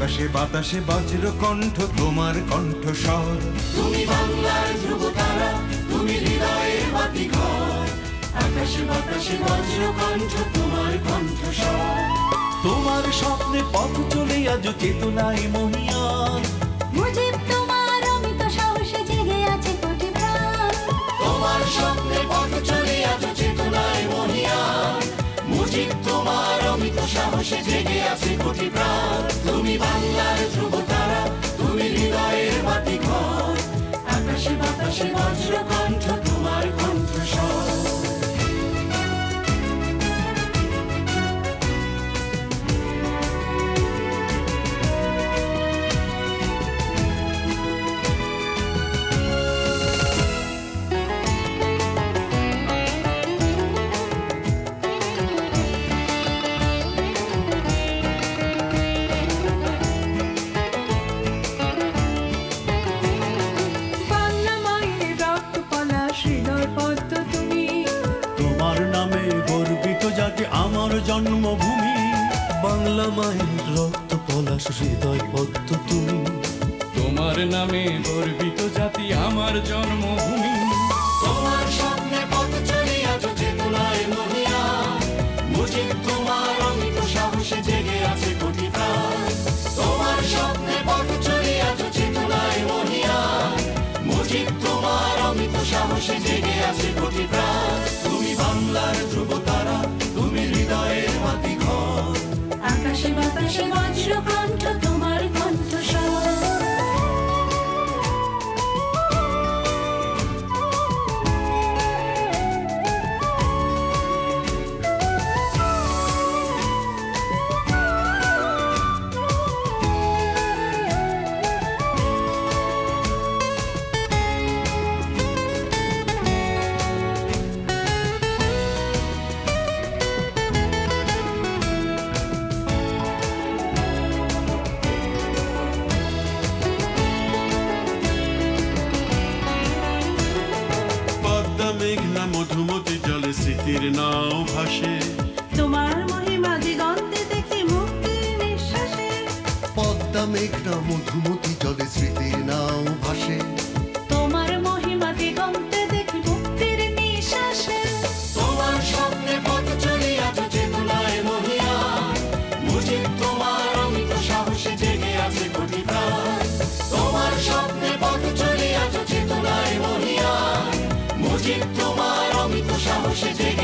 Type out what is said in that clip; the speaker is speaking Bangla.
আকাশে বাতাসে বজ্র কণ্ঠ তোমার কণ্ঠ স্বর তুমি বাংলার ধ্রুব তারা তুমি হৃদয়ের বাতি ঘর আকাশে বাতাসে বজ্র কণ্ঠ তোমার কণ্ঠ তোমার স্বপ্নে পথ চলে আজ চেতনায় মহিয়ান মুজিব তোমার অমিত সাহসে জেগে আছে কোটি প্রাণ। তোমার স্বপ্নে পথ চলে আজ চেতনায় মহিয়ান মুজিব তোমার অমিত সাহসে জেগে আছে কোটি প্রাণ তুমি বাংলার জন্মভূমি বাংলা মায়ের রক্ত পলাশ হৃদয় পদ্ম তুমি। তোমার নামে গর্বিত জাতি আমার জন্মভূমি। তোমার স্বপ্নে পথ চলে আজ চেতনায় মহিয়া। মুজিব তোমার অমিত সাহসে জেগে আছে কোটি তোমার স্বপ্নে পথ চলে আজ চেতনায় মহিয়া। মুজিব তোমার অমিত সাহসে জেগে আছে কোটি প্রাণ। তুমি বাংলার মধুমতি জলে স্মৃতির নাও ভাসে। তোমার মহিমা দিগন্তে দেখি মুক্তির নিঃশ্বাসে। পদ্মা মেঘনা মধুমতি জলে স্মৃতির নাও ভাসে। অমিত সাহসে